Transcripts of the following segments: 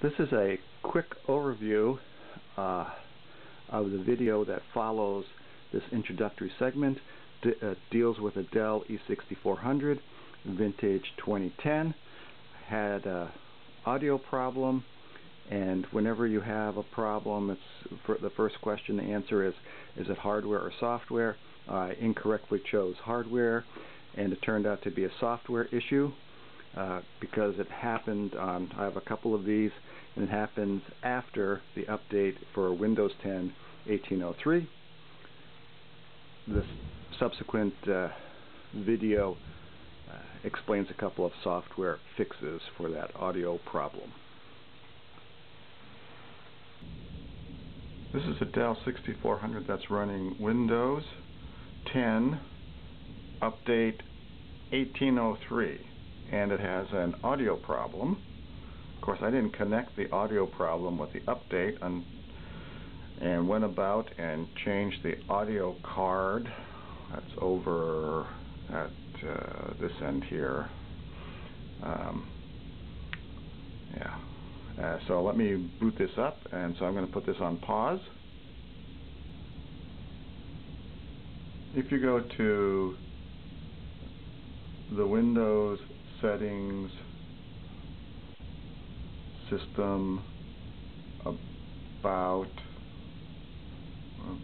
This is a quick overview uh, of the video that follows this introductory segment. D uh, deals with a Dell E6400 vintage 2010. Had a audio problem and whenever you have a problem it's the first question the answer is is it hardware or software I incorrectly chose hardware and it turned out to be a software issue uh, because it happened on, I have a couple of these, and it happens after the update for Windows 10 1803. This subsequent uh, video uh, explains a couple of software fixes for that audio problem. This is a Dell 6400 that's running Windows 10 Update 1803 and it has an audio problem. Of course, I didn't connect the audio problem with the update and, and went about and changed the audio card. That's over at uh, this end here. Um, yeah. Uh, so let me boot this up, and so I'm going to put this on pause. If you go to the Windows settings, system, about, oops,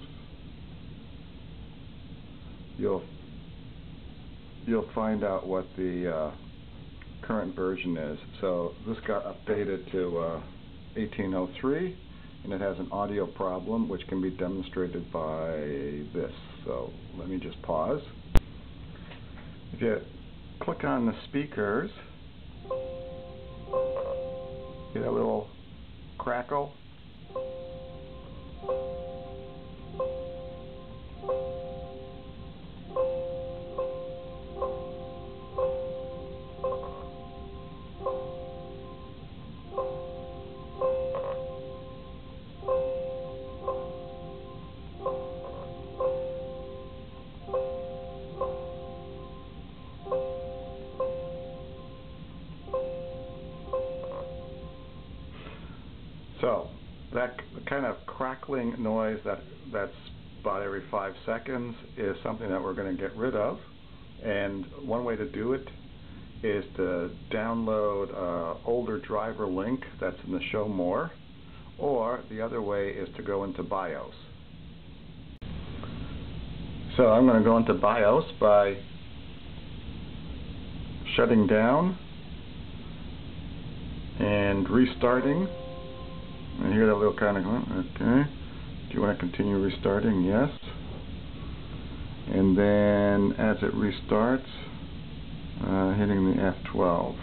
you'll you'll find out what the uh, current version is. So this got updated to uh, 1803 and it has an audio problem which can be demonstrated by this. So let me just pause. If you click on the speakers, get a little crackle. So that kind of crackling noise that that's about every five seconds is something that we're going to get rid of. And one way to do it is to download an older driver link that's in the show more or the other way is to go into BIOS. So I'm going to go into BIOS by shutting down and restarting and hear that little kind of, okay. Do you want to continue restarting? Yes. And then as it restarts, uh, hitting the F12.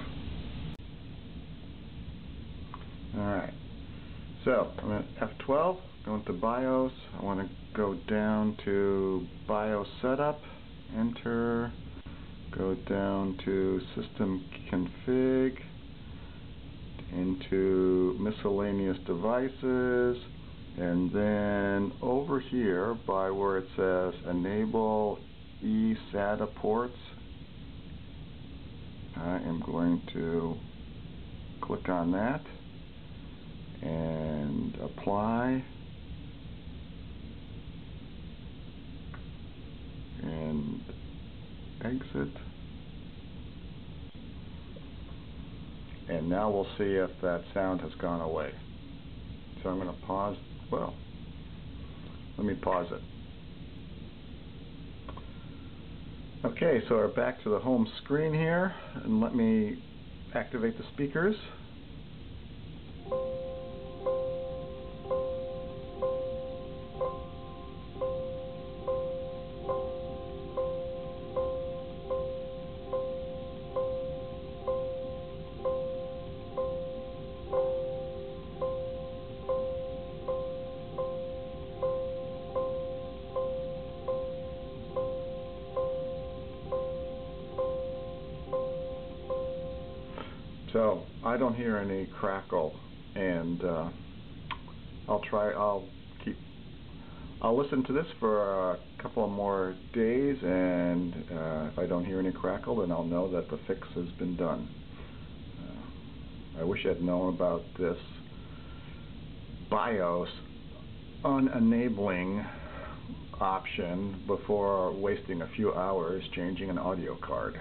Alright. So, I'm at F12, going to BIOS. I want to go down to BIOS Setup, enter, go down to System Config, into miscellaneous devices and then over here by where it says enable eSATA ports I am going to click on that and apply. And exit and now we'll see if that sound has gone away. So I'm going to pause, well, let me pause it. Okay, so we're back to the home screen here, and let me activate the speakers. So I don't hear any crackle, and uh, I'll try. I'll keep. I'll listen to this for a couple more days, and uh, if I don't hear any crackle, then I'll know that the fix has been done. Uh, I wish I'd known about this BIOS unenabling option before wasting a few hours changing an audio card.